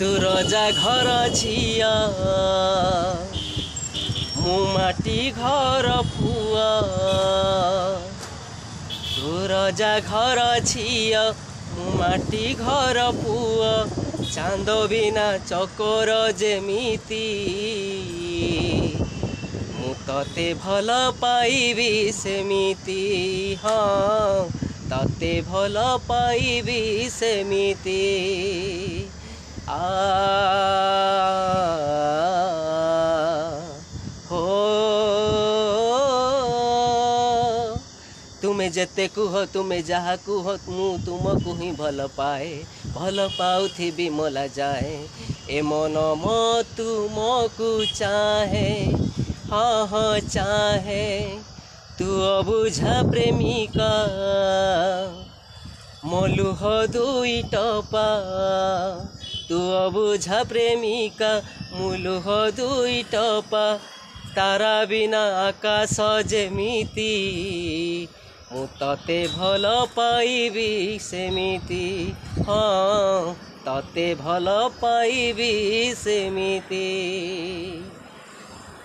ତୋର ଜାଘର ଝିଅ ମୁଁ ମାଟି ଘର ପୁଅ ତୋର ଜାଘର ଝିଅ ମୁଁ ମାଟି ଘର ପୁଅ ଚାନ୍ଦ ବିନା ଚକର ଯେମିତି ମୁଁ ତତେ ଭଲ ପାଇବି ସେମିତି ହଁ ତତେ ଭଲ ପାଇବି ସେମିତି ତୁମେ ଯେତେ କୁହ ତୁମେ ଯାହା କୁହ ମୁଁ ତୁମକୁ ହିଁ ଭଲ ପାଏ ଭଲ ପାଉଥିବି ମଲା ଯାଏ ଏ ମନ ମୋ ତୁମକୁ ଚାହେଁ ହଁ ହଁ ଚାହେଁ ତୁ ଅବୁଝା ପ୍ରେମିକା ମୋ ଲୁହ ଦୁଇ ଟପା তু অবুঝা প্রেমিকা মুলুহ দুই টপা তারা বিনা আকাশ যেমিতি ମୁଁ ତତେ ଭଲ ପାଇବି ସେମିତି ହଁ ତତେ ଭଲ ପାଇବି ସେମିତି